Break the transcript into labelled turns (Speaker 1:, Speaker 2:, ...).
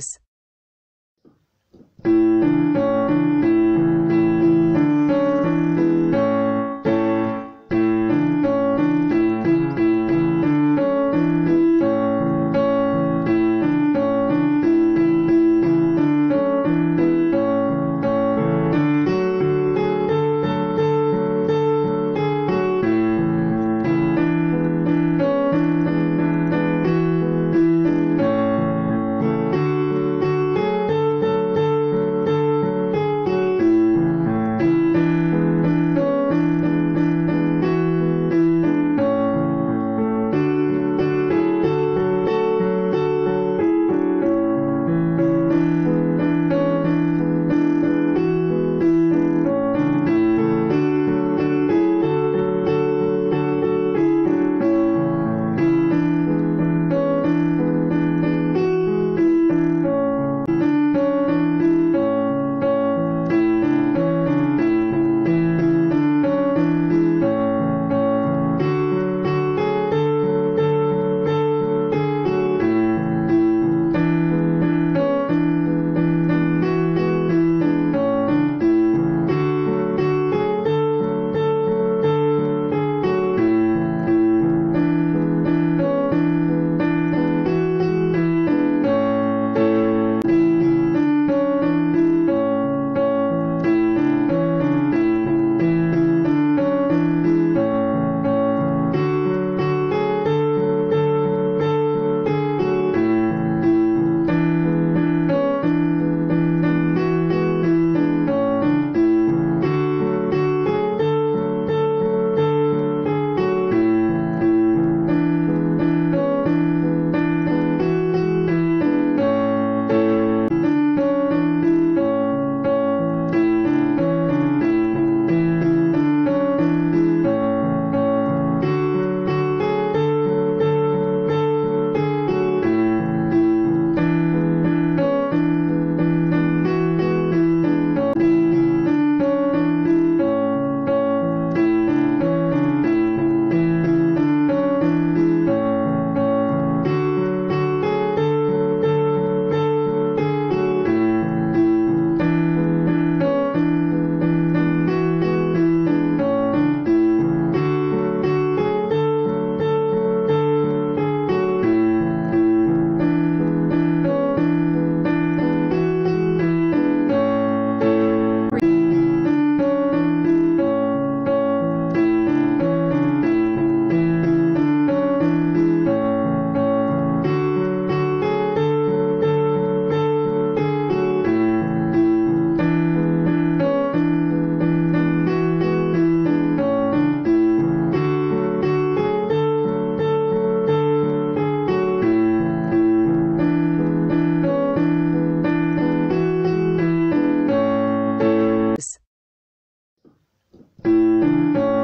Speaker 1: News Música